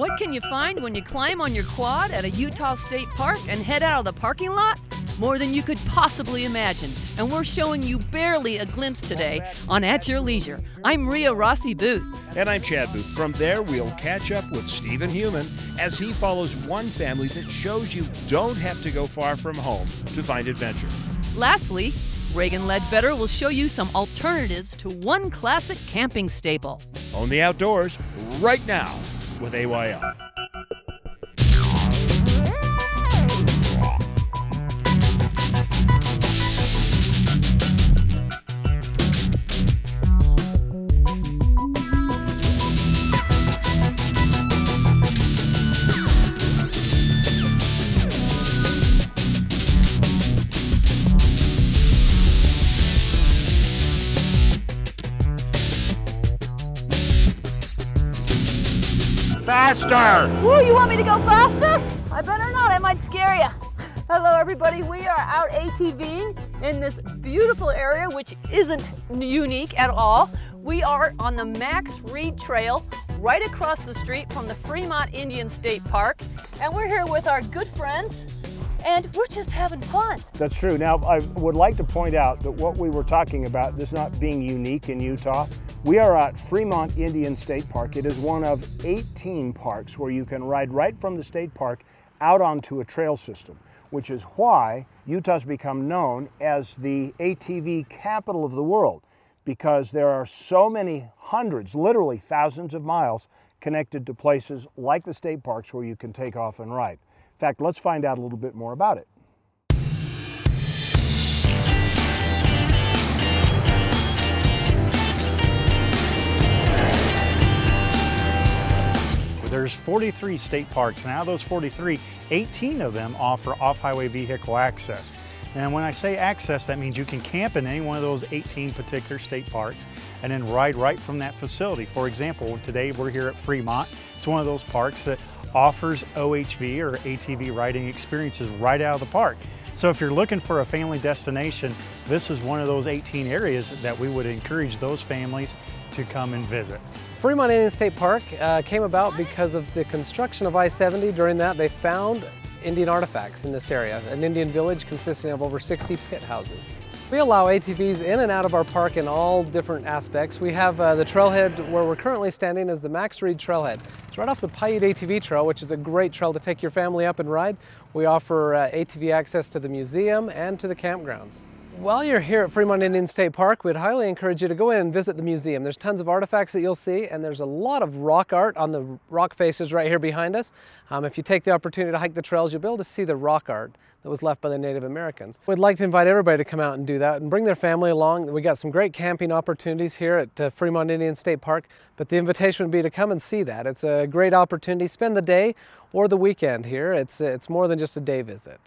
What can you find when you climb on your quad at a Utah State Park and head out of the parking lot? More than you could possibly imagine, and we're showing you barely a glimpse today on At Your Leisure. I'm Ria Rossi Booth. And I'm Chad Booth. From there, we'll catch up with Stephen Human as he follows one family that shows you don't have to go far from home to find adventure. Lastly, Reagan Ledbetter will show you some alternatives to one classic camping staple. Own the outdoors right now with AYL. Faster! Woo, you want me to go faster? I better not, I might scare you. Hello everybody, we are out ATVing in this beautiful area which isn't unique at all. We are on the Max Reid Trail right across the street from the Fremont Indian State Park and we're here with our good friends and we're just having fun. That's true. Now, I would like to point out that what we were talking about, this not being unique in Utah, we are at Fremont Indian State Park. It is one of 18 parks where you can ride right from the state park out onto a trail system, which is why Utah's become known as the ATV capital of the world, because there are so many hundreds, literally thousands of miles connected to places like the state parks where you can take off and ride. In fact, let's find out a little bit more about it. There's 43 state parks, now. those 43, 18 of them offer off-highway vehicle access. And when I say access, that means you can camp in any one of those 18 particular state parks and then ride right from that facility. For example, today we're here at Fremont. It's one of those parks that offers OHV or ATV riding experiences right out of the park. So if you're looking for a family destination, this is one of those 18 areas that we would encourage those families to come and visit. Fremont Indian State Park uh, came about because of the construction of I-70. During that, they found Indian artifacts in this area, an Indian village consisting of over 60 pit houses. We allow ATVs in and out of our park in all different aspects. We have uh, the trailhead where we're currently standing is the Max Reid Trailhead. It's right off the Paiute ATV Trail, which is a great trail to take your family up and ride. We offer uh, ATV access to the museum and to the campgrounds. While you're here at Fremont Indian State Park, we'd highly encourage you to go in and visit the museum. There's tons of artifacts that you'll see, and there's a lot of rock art on the rock faces right here behind us. Um, if you take the opportunity to hike the trails, you'll be able to see the rock art that was left by the Native Americans. We'd like to invite everybody to come out and do that and bring their family along. We got some great camping opportunities here at uh, Fremont Indian State Park, but the invitation would be to come and see that. It's a great opportunity. Spend the day or the weekend here. It's, it's more than just a day visit.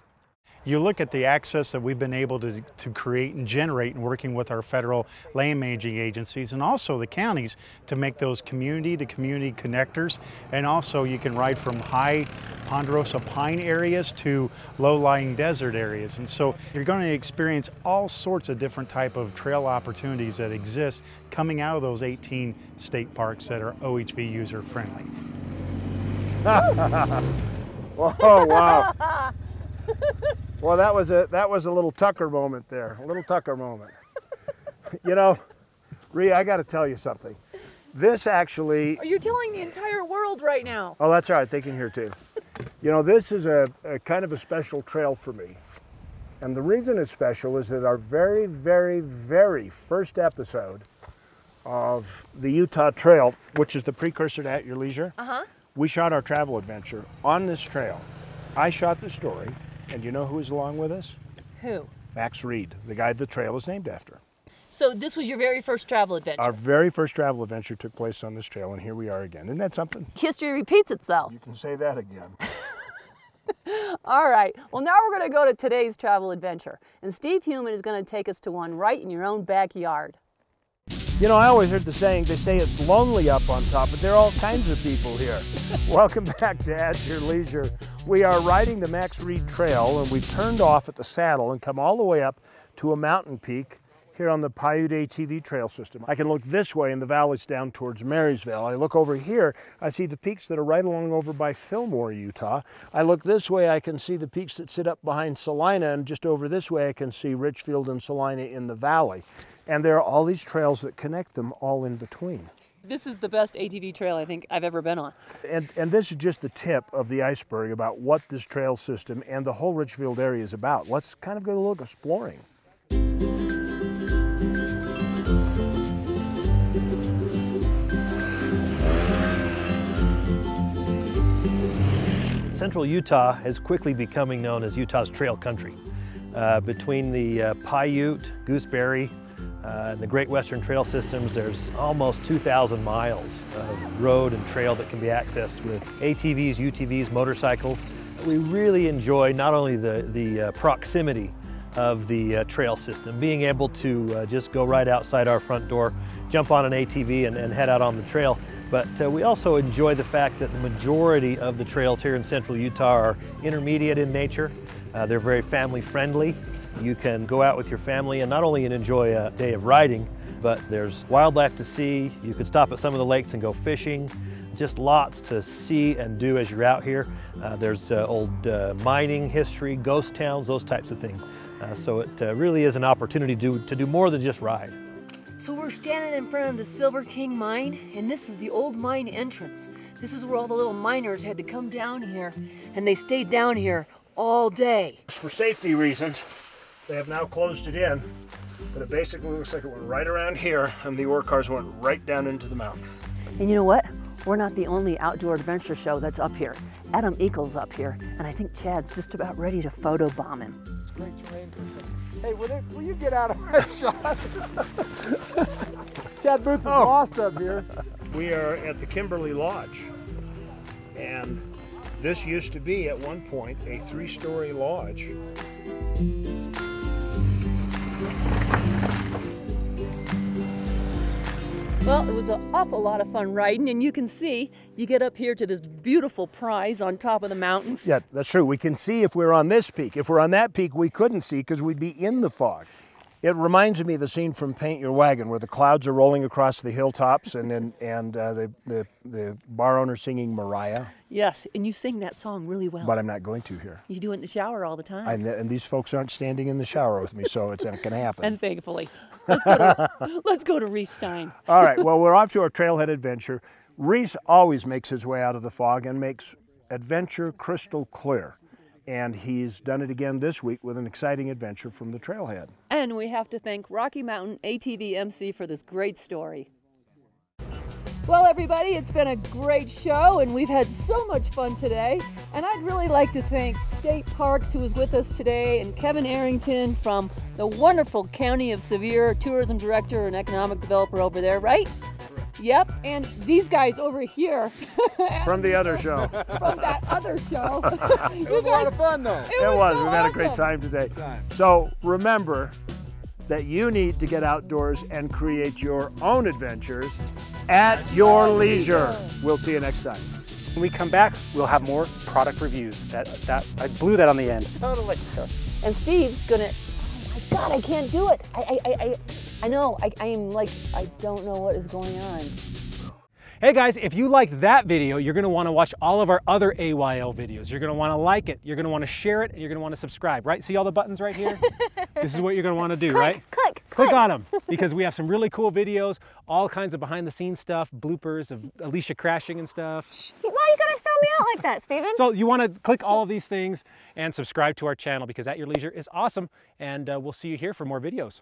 You look at the access that we've been able to, to create and generate in working with our federal land managing agencies and also the counties to make those community to community connectors. And also you can ride from high ponderosa pine areas to low-lying desert areas. And so you're going to experience all sorts of different type of trail opportunities that exist coming out of those 18 state parks that are OHV user friendly. oh, wow. well, that was a that was a little Tucker moment there, a little Tucker moment. you know, Ria, I got to tell you something. This actually. Are you telling the entire world right now? Oh, that's all right. They can hear too. You know, this is a, a kind of a special trail for me. And the reason it's special is that our very, very, very first episode of the Utah Trail, which is the precursor to At Your Leisure, Uh-huh. we shot our travel adventure on this trail. I shot the story, and you know who was along with us? Who? Max Reid, the guy the trail is named after. So this was your very first travel adventure. Our very first travel adventure took place on this trail, and here we are again. Isn't that something? History repeats itself. You can say that again. All right. Well, now we're going to go to today's travel adventure. And Steve Human is going to take us to one right in your own backyard. You know, I always heard the saying, they say it's lonely up on top, but there are all kinds of people here. Welcome back to At Your Leisure. We are riding the Max Reid Trail, and we've turned off at the saddle and come all the way up to a mountain peak here on the Paiute ATV trail system. I can look this way in the valleys down towards Marysville. I look over here, I see the peaks that are right along over by Fillmore, Utah. I look this way, I can see the peaks that sit up behind Salina, and just over this way, I can see Richfield and Salina in the valley. And there are all these trails that connect them all in between. This is the best ATV trail I think I've ever been on. And, and this is just the tip of the iceberg about what this trail system and the whole Richfield area is about. Let's kind of go look exploring. Central Utah is quickly becoming known as Utah's trail country. Uh, between the uh, Paiute, Gooseberry, uh, the Great Western Trail Systems, there's almost 2,000 miles of road and trail that can be accessed with ATVs, UTVs, motorcycles. We really enjoy not only the, the uh, proximity of the uh, trail system, being able to uh, just go right outside our front door, jump on an ATV and, and head out on the trail. But uh, we also enjoy the fact that the majority of the trails here in central Utah are intermediate in nature. Uh, they're very family friendly. You can go out with your family and not only enjoy a day of riding, but there's wildlife to see. You could stop at some of the lakes and go fishing. Just lots to see and do as you're out here. Uh, there's uh, old uh, mining history, ghost towns, those types of things. Uh, so it uh, really is an opportunity to, to do more than just ride. So we're standing in front of the Silver King mine, and this is the old mine entrance. This is where all the little miners had to come down here, and they stayed down here all day. For safety reasons, they have now closed it in, but it basically looks like it went right around here and the ore cars went right down into the mountain. And you know what? We're not the only outdoor adventure show that's up here. Adam Eagle's up here, and I think Chad's just about ready to photobomb him. Hey, will, it, will you get out of my shot? Chad Booth is oh. lost up here. We are at the Kimberly Lodge, and this used to be at one point a three-story lodge. Well, it was an awful lot of fun riding, and you can see you get up here to this beautiful prize on top of the mountain. Yeah, that's true. We can see if we're on this peak. If we're on that peak, we couldn't see because we'd be in the fog. It reminds me of the scene from Paint Your Wagon where the clouds are rolling across the hilltops and and, and uh, the, the, the bar owner singing Mariah, Yes, and you sing that song really well. but I'm not going to here. you do it in the shower all the time. And, and these folks aren't standing in the shower with me, so it's not going to happen. and thankfully. Let's go to, let's go to Reese Stein. All right, well, we're off to our trailhead adventure. Reese always makes his way out of the fog and makes adventure crystal clear. And he's done it again this week with an exciting adventure from the trailhead. And we have to thank Rocky Mountain ATV MC for this great story. Well, everybody, it's been a great show, and we've had so much fun today. And I'd really like to thank State Parks, who is with us today, and Kevin Arrington from the wonderful County of Sevier, tourism director and economic developer over there, right? Yep, and these guys over here From the other show. from that other show. It was a lot of fun though. It was. so We've had a great time today. time. So remember that you need to get outdoors and create your own adventures at your leisure. We'll see you next time. When we come back, we'll have more product reviews. That, that I blew that on the end. Totally. And Steve's gonna. Oh my God, I can't do it. I, I, I, I, I know. I, I am like, I don't know what is going on. Hey guys, if you liked that video, you're gonna wanna watch all of our other AYL videos. You're gonna wanna like it, you're gonna wanna share it, and you're gonna wanna subscribe, right? See all the buttons right here? this is what you're gonna wanna do, right? Click, Click on them because we have some really cool videos, all kinds of behind the scenes stuff, bloopers of Alicia crashing and stuff. Why are you gonna sell me out like that, Steven? So you wanna click all of these things and subscribe to our channel because At Your Leisure is awesome and uh, we'll see you here for more videos.